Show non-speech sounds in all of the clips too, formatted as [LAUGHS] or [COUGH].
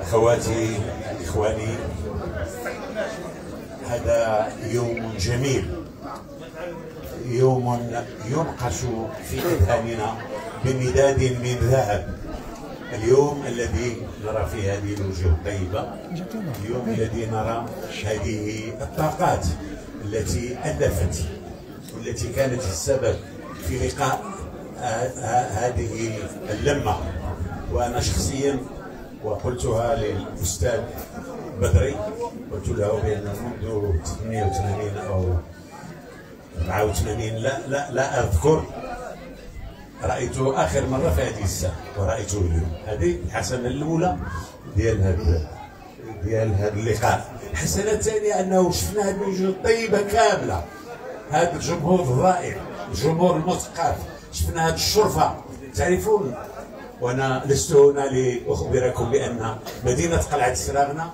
أخواتي إخواني هذا يوم جميل. يوم ينقش في أذهاننا بمداد من ذهب. اليوم الذي نرى فيه هذه الوجوه الطيبة اليوم الذي نرى هذه الطاقات التي ألفت والتي كانت السبب في لقاء هذه اللمة. وأنا شخصيا وقلتها للأستاذ بدري قلت له بأن منذ 88 أو 84 لا لا لا أذكر رأيته آخر مرة في هذه الساعة ورأيته اليوم. هذه الحسنة الأولى ديال هذا ديال هذا اللقاء. الحسنة الثانية أنه شفنا هذه الوجوه الطيبة كاملة. هذا الجمهور الرائع الجمهور المثقف. شفنا هذه الشرفة. تعرفون وأنا لست هنا لأخبركم بأن مدينة قلعة السراغنه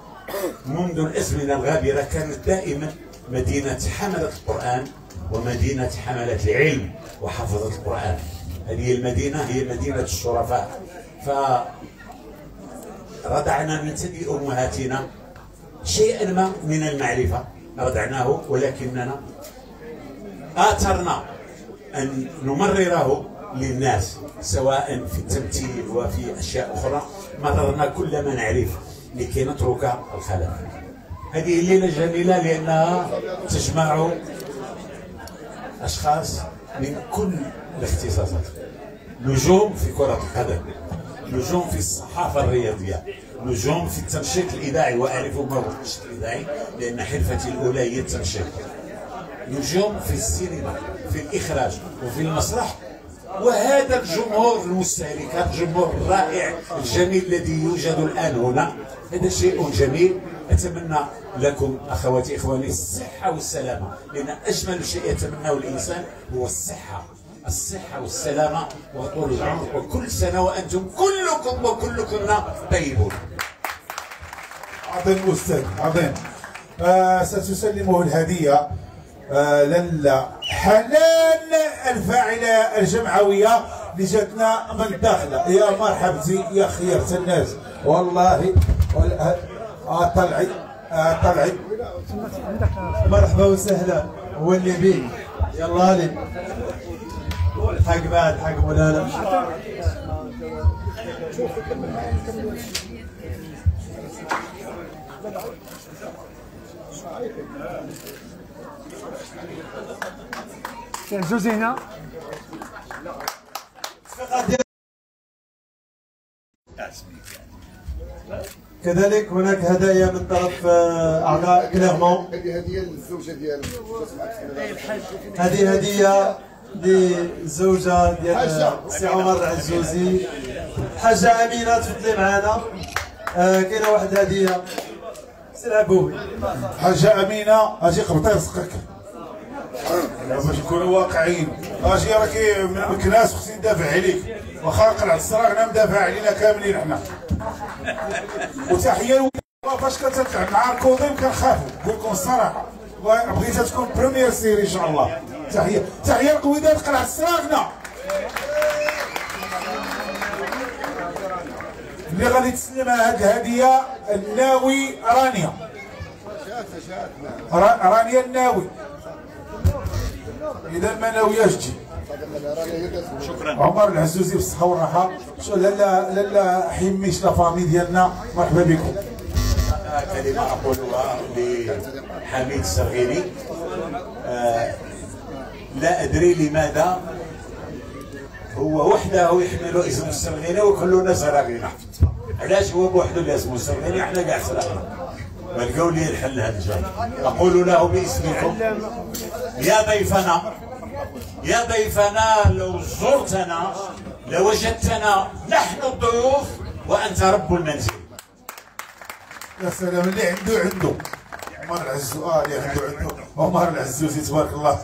منذ الازمنه الغابرة كانت دائما مدينة حملة القرآن ومدينة حملة العلم وحفظه القرآن. هذه المدينة هي مدينة الشرفاء. ف رضعنا من ثدي أمهاتنا شيئا ما من المعرفة. رضعناه ولكننا آثرنا أن نمرره للناس سواء في التمثيل وفي أشياء أخرى. مررنا كل ما نعرف لكي نترك الخلف. هذه الليلة جميلة لأنها تجمع أشخاص من كل الاختصاصات. نجوم في كرة القدم نجوم في الصحافة الرياضية نجوم في التنشيط الإذاعي وأعرف ما هو التنشيط الإذاعي لأن حرفتي الأولى هي التنشيط. نجوم في السينما في الإخراج وفي المسرح وهذا الجمهور المستهلك هذا الجمهور الرائع الجميل الذي يوجد الآن هنا. هذا شيء جميل. أتمنى لكم أخواتي إخواني الصحة والسلامة لأن أجمل شيء يتمناه الإنسان هو الصحة. الصحة والسلامة وطول العمر. وكل سنة وأنتم كلكم وكلكم طيبون. عظيم أستاذ عظيم. آه ستسلمه الهدية. آه حنان الفاعلة الجمعوية اللي جاتنا من الداخل يا مرحبتي يا خيرة الناس. والله آه طلعي آه طلعي. مرحبا وسهلا هو اللي بيه يلا لي. حق بعد حق مولانا. زوزينا كذلك هناك هدايا من طرف آه، أعضاء كليرمون. هذه هدية للزوجه ديال هذه هديه للزوجه ديال سي عمر العزوزي. حاجة أمينة تفضلي معنا آه كاينة واحد هدية. سي العبوي حاجة أمينة أجي قبطي رزقك باش نكونوا واقعيين. أجي راكي من مكناس خصني ندافع عليك. واخا قلعة السراغنة مدافع علينا كاملين حنا. وتحية فاش كتطلع مع الكوضيم كنخافوا نقول لكم الصراحه بغيتها تكون première série إن شاء الله. تحية. تحية لقويدات قلعة السراغنة اللي غادي تسلمها هذه الهديه الناوي رانيا. رانيا الناوي. اذا ما ناوياش تجي شكرا. عمر العزوزي بالصحه والراحة. شو لالا لالا حميش لا فامي ديالنا مرحبا بكم. كلمة أقولها لحميد الصغيري. آه لا أدري لماذا هو وحده يحمل اسم الصغيري وكلنا صغيرين علاش هو بوحده اللي اسمه الصغيري إحنا كاع صغيرين ولقوا لي الحل هذا الجانب أقول له باسمكم. يا ضيفنا يا ضيفنا لو زرتنا لوجدتنا نحن الضيوف وأنت رب المنزل. يا سلام اللي عنده عنده. عمر العزو آه اللي عنده عنده. عمر العزوزي تبارك الله.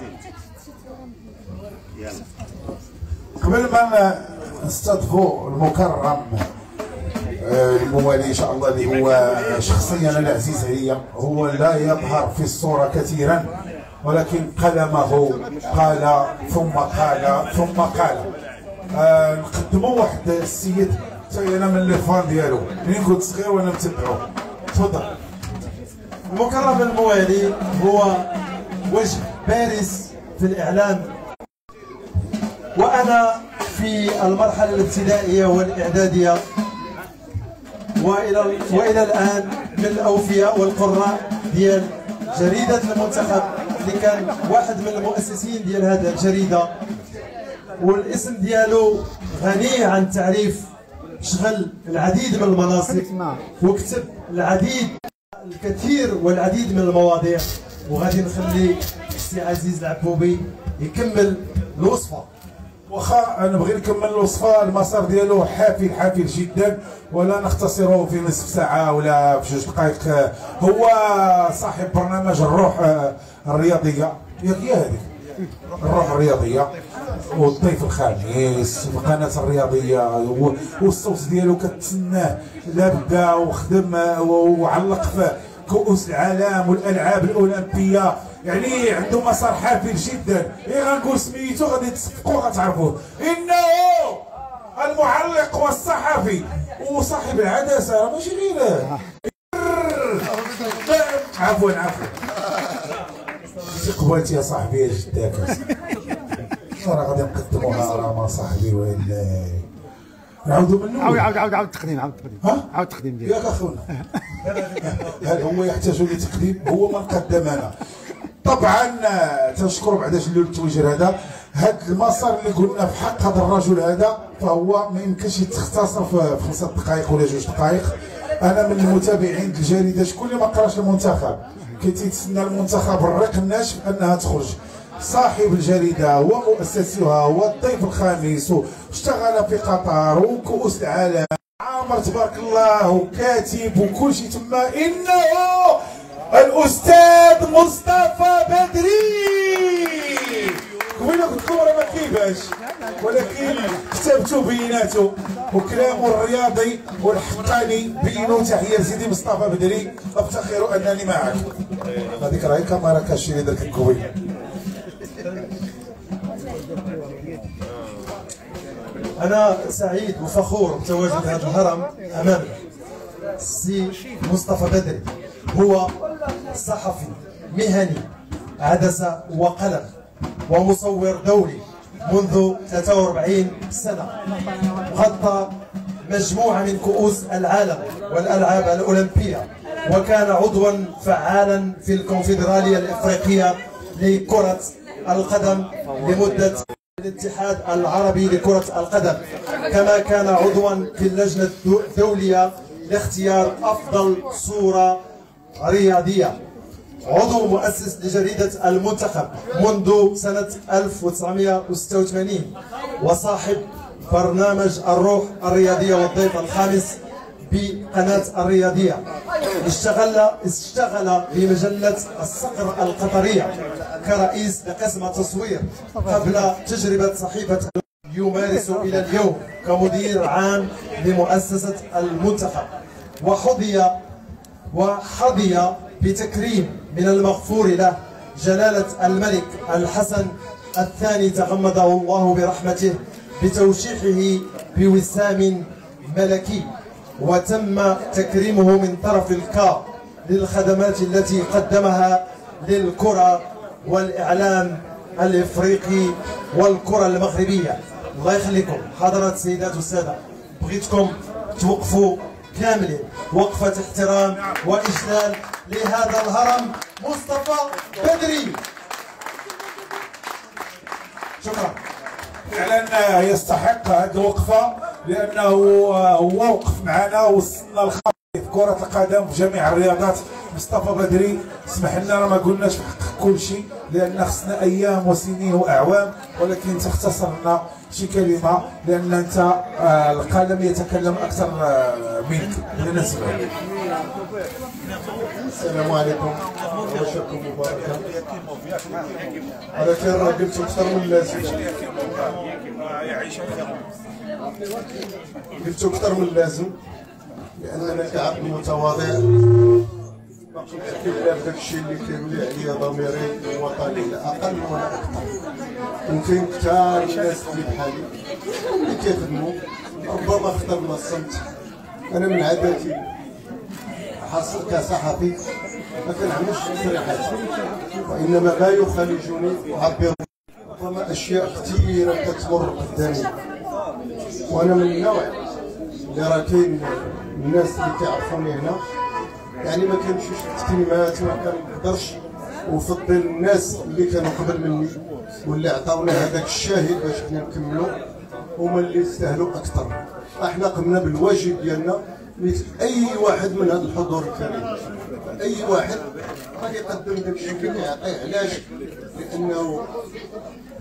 قبل ما نستضفوا المكرم الموالي إن شاء الله اللي هو شخصيا العزيز عليا هو لا يظهر في الصورة كثيرا ولكن قلمه قال ثم قال ثم قال. آه، نقدموا واحد السيد. حتى أنا من لي فان ديالو. منين كنت صغير وأنا متبعو. تفضل. المكرم الموالي هو وجه بارز في الإعلام. وأنا في المرحلة الابتدائية والإعدادية. وإلى وإلى الآن من الأوفياء والقراء ديال جريدة المنتخب اللي كان واحد من المؤسسين ديال هذه الجريدة. والاسم ديالو غني عن التعريف شغل العديد من المناصب وكتب العديد الكثير والعديد من المواضيع. وغادي نخلي السي عزيز العبوبي يكمل الوصفة. واخا أنا بغي نكمل الوصفه المسار ديالو حافل حافل جدا ولا نختصره في نصف ساعة ولا في جوج دقائق. هو صاحب برنامج الروح آه، الرياضية. ياك هي هذيك الروح الرياضية والضيف الخامس في القناه الرياضيه والصوت ديالو كتسناه. لا بدا وخدم آه، وعلق في كؤوس العالم والألعاب الأولمبية. يعني عنده مسار حافل جدا. إيه غنقول سميتو غادي تصفقوا غتعرفوه إنه المعلق والصحفي. وصاحب العدسة راه ماشي غير. عفوا عفوا. شي قبالتي يا صاحبي يا جداك. راه غادي نقدموها راه ما صاحبي ولا. نعاودوا من عاود الأول عاود عاود عاود التقديم عاود التقديم. ها؟ عاود التقديم ديالك. ياك أخونا. هل هو يحتاج لتقديم؟ هو من قدم أنا. طبعا آه، تنشكر بعد شلو التوجير هذا. هذا المسار اللي قلنا في حق هذا الرجل هذا فهو ما يمكنش يتختصر في خمسة دقائق ولا جوج دقائق. أنا من المتابعين الجريدة شكون اللي ما قراش المنتخب كي تيتسنى المنتخب الرق الناشف أنها تخرج. صاحب الجريدة ومؤسسها والضيف الخامس واشتغل في قطر وكؤوس العالم. عامر تبارك الله وكاتب وكل شيء تما إنه الأستاذ مصطفى بدري. وين قلت لكم راه ما كيفاش؟ ولكن كتابته بيناته وكلامه الرياضي والحقاني بينوا تحية لسيدي مصطفى بدري. أفتخر أنني معك. هذيك راهي كاميرا كاشي اللي درك الكوي أنا سعيد وفخور بتواجد هذا الهرم امامنا السي مصطفى بدري. هو صحفي مهني عدسة وقلم ومصور دولي منذ 43 سنة. غطى مجموعة من كؤوس العالم والألعاب الأولمبية وكان عضوا فعالا في الكونفدرالية الإفريقية لكرة القدم لمدة الاتحاد العربي لكرة القدم. كما كان عضوا في اللجنة الدولية لاختيار أفضل صورة رياضية. عضو مؤسس لجريدة المنتخب منذ سنة 1986 وصاحب برنامج الروح الرياضية والضيف الخامس بقناة الرياضية. اشتغل اشتغل بمجلة الصقر القطرية كرئيس لقسم التصوير قبل تجربة صحيفة يمارس إلى اليوم كمدير عام لمؤسسة المنتخب. وحظي وحظي بتكريم من المغفور له جلالة الملك الحسن الثاني تغمده الله برحمته بتوشيحه بوسام ملكي وتم تكريمه من طرف الكا للخدمات التي قدمها للكرة والإعلام الإفريقي والكرة المغربية. الله يخليكم. حضرات السيدات والسادة بغيتكم توقفوا كاملين وقفة احترام وإجلال لهذا الهرم مصطفى بدري. شكرا. فعلا يستحق هذه الوقفة لأنه هو وقف معنا وصلنا الخط في كرة القدم في جميع الرياضات. مصطفى بدري اسمح لنا ما قلناش في حق كل شيء لأن خصنا أيام وسنين وأعوام ولكن تختصر لنا شي كلمه لأن أنت آه، القلم يتكلم أكثر آه، منك. لنا نسمع السلام عليكم. وشكركم مباركة ولكن قلت أكثر من اللازم قلت أكثر من اللازم لأننا كعبد متواضع. بداك الشيء اللي كيولي عليا ضميري الوطني لا أقل ولا أكثر وكاين كثار الناس اللي بحالي اللي كيخدموا ربما اخترنا الصمت أنا من عاداتي حاصل كصحفي ما كنعملش تصريحات وانما ما يخالجني اعبر ربما اشياء كثيره كتمر قدامي وأنا من النوع اللي راه كاين الناس اللي كيعرفوني هنا. يعني ما كنمشيش الكلمات ما كنقدرش وفضل الناس اللي كانوا قبل مني واللي عطاونا هذاك الشاهد باش حنا نكملوا هما اللي يستاهلوا أكثر. أحنا قمنا بالواجب ديالنا مثل أي واحد من هذا الحضور الكريم أي واحد غادي يقدم داك الشيء اللي يعطيه علاش؟ لأنه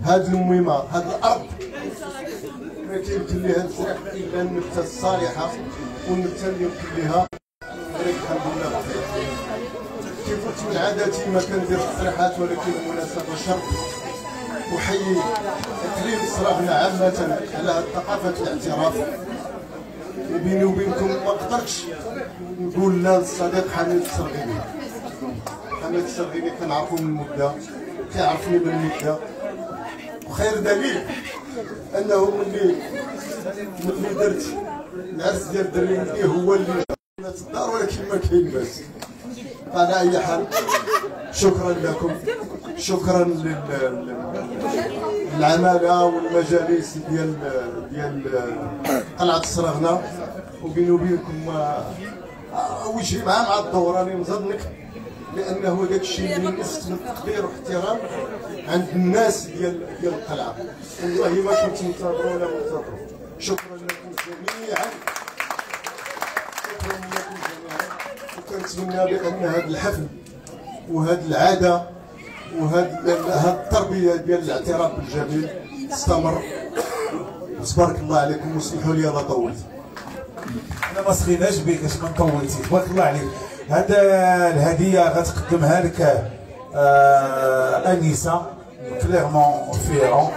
هذه المهمة هذه الأرض ما كيمكن لها تزرع إلا النبتة الصالحة والنبتة اللي يمكن لها الحمد لله. عادتي ما كندير تصريحات ولكن المناسبه شرط. أحيي اقليم صراحنا عامة على ثقافة الاعتراف. بيني وبينكم ما قدرتش نقول لا للصديق حميد السرغيني. حميد السرغيني كنعرفو من مدة كيعرفني من مدة. وخير دليل أنه ملي ملي درت العرس ديال الدري هو اللي الدار ولكن ما كاين باس على اي حال شكرا لكم. شكرا لل- للعمالة والمجالس ديال ديال قلعة الصراغنه وبيني وبينكم آه، آه، وجهي مع مع الدور راني مزنق لأنه داك الشيء اللي نست من التقدير والاحترام عند الناس ديال ديال القلعة. والله ما كنت منتظر ولا منتظر شكرا لكم جميعا. وكنتمنى بأن هذا الحفل وهذه العادة وهذه هذه التربية ديال الاعتراف بالجميل تستمر تبارك الله عليكم واسمحوا لي أنا طولت. أنا ما سخيناش بك اش ما طولتي. تبارك الله عليك. هذا الهدية غتقدمها لك آه أنيسة كليرمون فيرون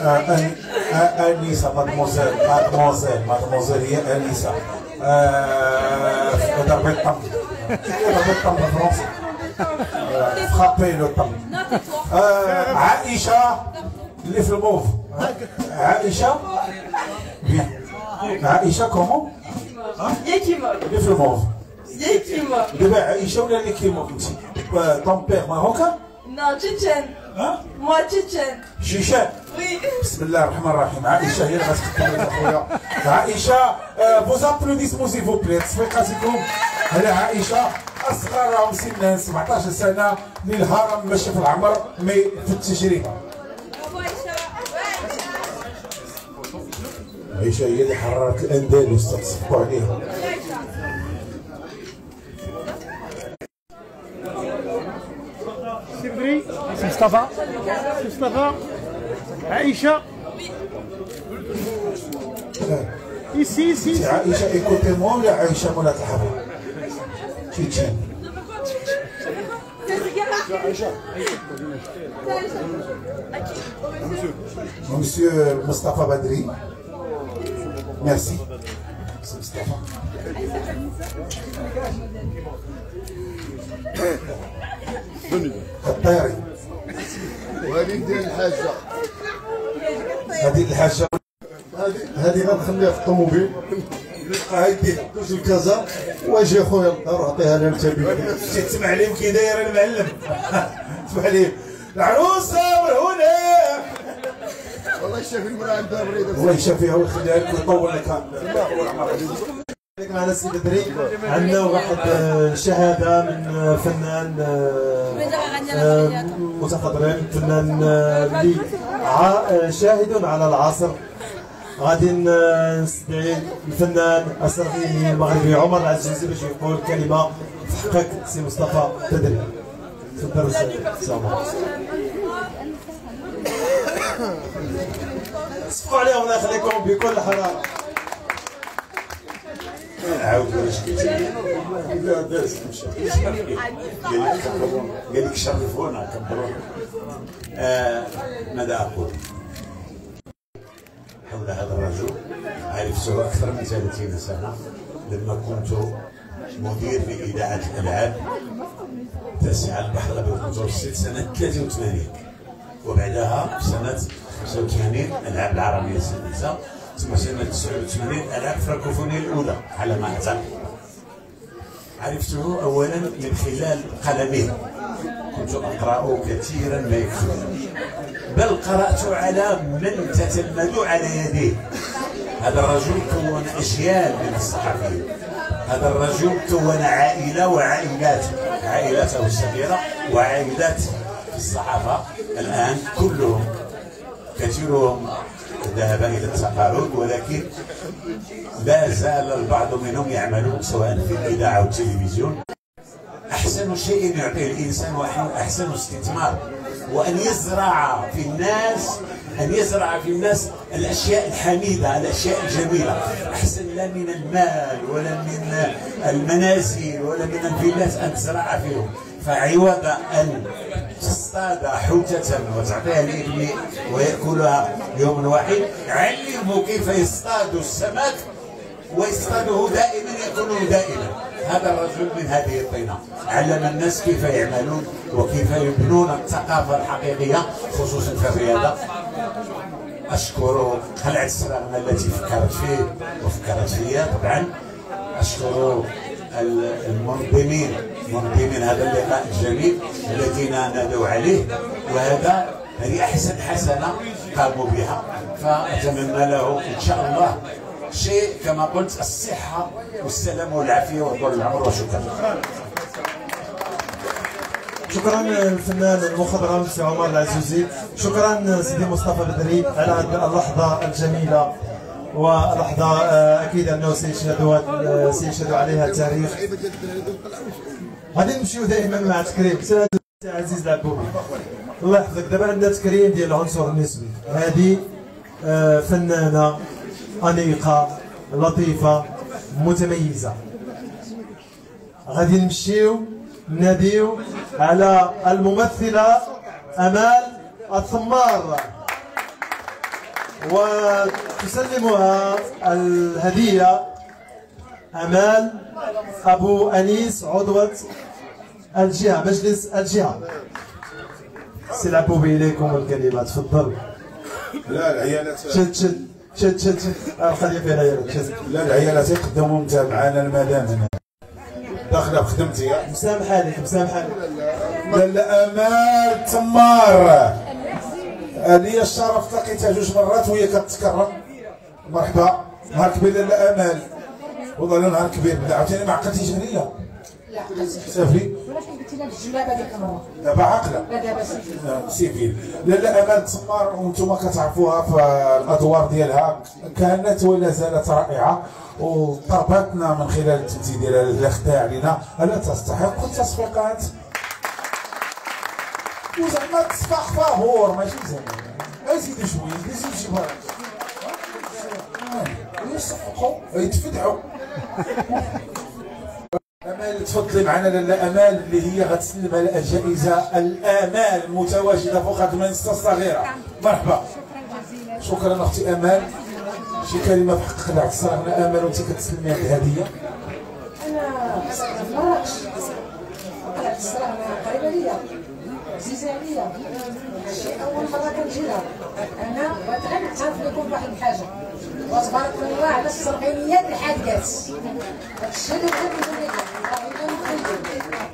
آه أن- آه، أنيسة مادموزيل مادموزيل مادموزيل هي أنيسة. آه طم آه عائشة اللي في الموف عائشة بيان عائشة كومون Yekimov. اللي في الموف Yekimov. دابا عائشة ولا اللي كيما كنتي طون بيغ ماروكا Non, tchétchène. ها. شيشان. بسم الله الرحمن الرحيم. عائشة هي اللي غتقدم لك اخويا عائشة vos applaudissements s'il vous plaît تصفيقاتكم على عائشة اصغرهم سنا 17 سنة للهرم ماشي في العمر mais في التجربة. عائشة هي اللي حررت الأندلس تصفقوا عليها. Mustafa Mustafa Aïcha Ici, ici. ici. Aïcha, écoutez-moi, là, Aïcha, mon atahaba. Tu Monsieur Mustafa Badri, merci. C'est Mustafa. الطيري ديال الحاجة. هذه الحاجة. هذه؟ هذه غنخليها في الطوموبيل. هايدي دوز الكازا. واجي اخويا للدار اعطيها لها انت بيدك تسمع عليهم كي داير المعلم [LAUGHS] تسمع عليهم العروسه والهنا والله شاف المرأة عندها مريضه الله يشفيها فيها ويخليها لك. ويطول لك معنا السي بدري عندنا واحد آه، شهادة من آه، فنان آه، متخضرين فنان اللي شاهد على العصر. غادي نستدعي الفنان السرغيني المغربي عمر العزيزي باش يقول كلمة في حقك سي مصطفى بدري تفضل [COUGHS] صفوا عليهم الله يخليكم بكل حراره ماذا أقول حول هذا الرجل عرفته أكثر من 30 سنة لما كنت مدير لاذاعه الالعاب تاسعه البحر الابيض المتوسط سنة 83 وبعدها في سنة 85 العاب العربية السادسه سنة 89 ألعب فرانكوفونيا الأولى على ما أعتقد. عرفته أولا من خلال قلمه. كنت أقرأ كثيرا ما يكتب بل قرأت على من تتلمذ على يديه. هذا الرجل كون أجيال من الصحفيين هذا الرجل كون عائلة وعائلات. عائلته الصغيرة وعائلات الصحافة الآن كلهم كثيرهم ذهب إلى التقاعد ولكن لا زال البعض منهم يعملون سواء في الإذاعة أو التلفزيون. أحسن شيء يعطيه الإنسان أحسن استثمار وأن يزرع في الناس أن يزرع في الناس الأشياء الحميدة الأشياء الجميلة. أحسن لا من المال ولا من المنازل ولا من الفيلات أن تزرع فيهم. فعوض أن تصطاد حوتة وتعطيها لابني ويأكلها يوم واحد. علمه كيف يصطاد السمك ويصطاده دائما يأكله دائما. هذا الرجل من هذه الطينة. علم الناس كيف يعملون وكيف يبنون الثقافة الحقيقية خصوصا في الرياضة. أشكر خلعة السلامة التي فكرت فيه وفكرت فيا طبعا. أشكر المنظمين منظمين هذا اللقاء الجميل الذين نادوا عليه وهذا هذه أحسن حسنة قاموا بها. فأتمنى له إن شاء الله شيء كما قلت الصحة والسلام والعافية وطول العمر وشكرا. شكرا للفنان المخضرم سي عمر العزوزي. شكرا سيدي مصطفى بدري على هذه اللحظة الجميلة. ولحظة آه، أكيد أنه سيشهد آه، سيشهد عليها التاريخ. غادي نمشيو دائما مع تكريم. عزيز العبوبي الله يحفظك. دابا عندنا تكريم ديال العنصر النسبي. هذه آه، فنانة أنيقة لطيفة متميزة. غادي نمشيو ناديو على الممثلة أمال الثمار. وتسلمها الهدية أمال أبو أنيس عضوة الجهة مجلس الجهة. سلعبوا بإليكم الكلمة تفضل. لا العيالات شد شد شد شد فيها العيالات لا العيالات يقدموا متابعانا المدام. هنا داخله بخدمتي مسامح عليك مسامح عليك لاله أمال تمار. لي الشرف لقيتها جوج مرات وهي كتكرر مرحبا. نهار كبير لاله امال والله نهار كبير عاوتاني ما عقلتيش عليا لا. سافري ولكن قلت لها الجلابه ديك المره دابا عاقلة. لا دابا civil. لاله امال تمار وأنتم كتعرفوها في الأدوار ديالها. كانت ولا زالت رائعة. وطربتنا من خلال التمثيل ديالها الأخداع علينا. ألا تستحق التصفيقات؟ وزعما تصفق فابور ماشي زعما. زيدوا شوية زيدوا شي برك يصفقوا يتفدعوا امال تفضلي معنا لاله امال اللي هي غتسلم على الجائزة الأمال المتواجده فوق هذه المنصه الصغيره مرحبا. شكرا أختي أمال. شي كلمة في حق خلعت الصراحه أمال وأنت كتسلمي هذه الهدية. أنا مراكش طلعت الصراحه أنا قريبة ليا. عزيزه عليا شي اول مره كنجي لها أنا بغيت غير نعترف لكم بواحد الحاجة وتبارك الله على السرقينيات الحادثات هادشي اللي بغيت نقول لكم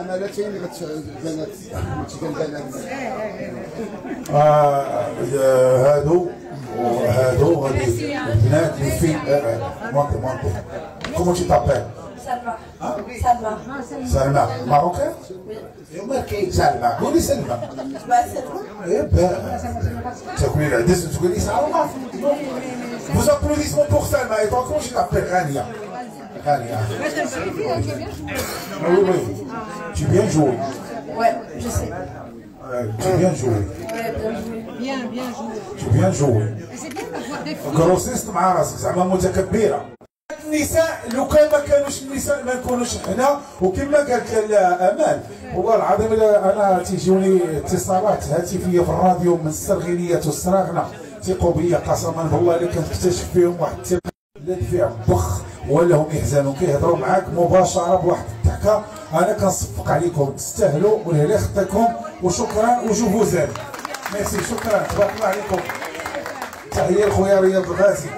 امالتين اللي غتبانات غتبان آه، هادو وهادو هادي البنات اللي في مونتي مونتي كومون تي تابيل سلمى سلمى سلمى ماروكان ماركي سلمى قولي سلمى ما سلمى Eh ben, تاكلي العدس وتقولي سلمى Vous applaudissements pour Salma et toi comment tu t'appelles Rania Rania Ah oui oui Tu bien joué Ouais, je sais. Euh, Tu bien joué Ouais, bien joué. Tu bien joué كروسيست مع راسك زعما متكبره النساء لو كان ما كانوش النساء ما نكونوش حنا وكما قالت لاله امال والله العظيم أنا تيجوني اتصالات هاتفيه في الراديو من السرغينيات والسراغنه ثقوا بيا قسما بالله الا كنكتشف فيهم واحد الثقه لا فيها بخ ولا هم يحزنوا كيهضروا معاك مباشرة بواحد الضحكه أنا كنصفق عليكم تستاهلوا ولهلا خطيكم وشكرا وشوفوا زاد ميرسي شكرا تبارك الله عليكم. تحية لخويا رياض الغازي